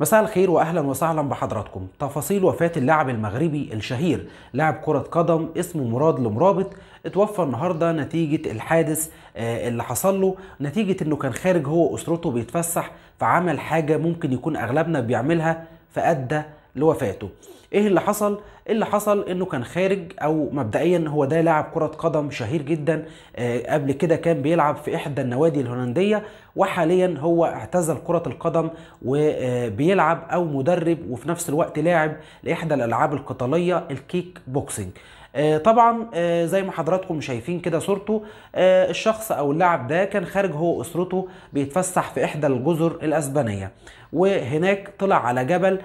مساء الخير واهلا وسهلا بحضراتكم. تفاصيل وفاة اللاعب المغربي الشهير لاعب كرة قدم اسمه مراد المرابط اتوفى النهارده نتيجة الحادث آه، اللي حصل له. نتيجة إنه كان خارج هو وأسرته بيتفسح فعمل حاجة ممكن يكون أغلبنا بيعملها فأدى لوفاته. إيه اللي حصل؟ اللي حصل؟ إنه كان خارج أو مبدئيا هو ده لاعب كرة قدم شهير جدا آه، قبل كده كان بيلعب في إحدى النوادي الهولندية وحاليا هو اعتزل كرة القدم وبيلعب أو مدرب وفي نفس الوقت لاعب لإحدى الألعاب القتالية الكيك بوكسينج. آه، طبعا آه، زي ما حضراتكم شايفين كده صورته الشخص أو اللاعب ده كان خارج هو وأسرته بيتفسح في إحدى الجزر الأسبانية. وهناك طلع على جبل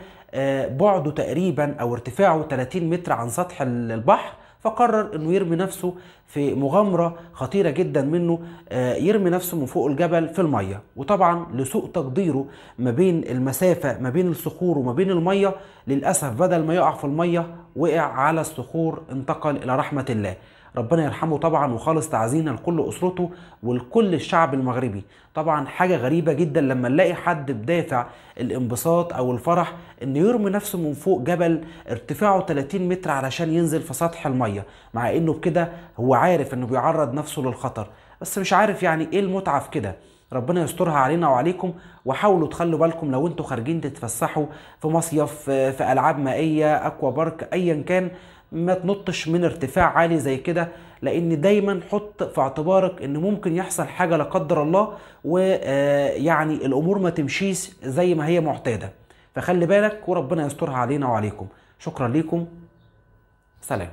بعده تقريبا أو ارتفاعه 30 متر عن سطح البحر فقرر إنه يرمي نفسه في مغامرة خطيرة جدا منه آه، يرمي نفسه من فوق الجبل في المية. وطبعا لسوء تقديره ما بين المسافة ما بين الصخور وما بين المية للأسف بدل ما يقع في المية وقع على الصخور انتقل إلى رحمة الله. ربنا يرحمه طبعا وخالص تعزينا لكل أسرته ولكل الشعب المغربي. طبعا حاجة غريبة جدا لما نلاقي حد بدافع الانبساط أو الفرح انه يرمي نفسه من فوق جبل ارتفاعه 30 متر علشان ينزل في سطح المية مع إنه بكده هو عارف إنه بيعرض نفسه للخطر. بس مش عارف يعني إيه المتعة في كده. ربنا يسترها علينا وعليكم وحاولوا تخلوا بالكم لو أنتوا خارجين تتفسحوا في مصيف في ألعاب مائية أكوا بارك ايا كان. ما تنطش من ارتفاع عالي زي كده لأن دايما حط في اعتبارك إن ممكن يحصل حاجة لا قدر الله ويعني الأمور ما تمشيش زي ما هي معتادة. فخلي بالك وربنا يسترها علينا وعليكم. شكرا ليكم. سلام.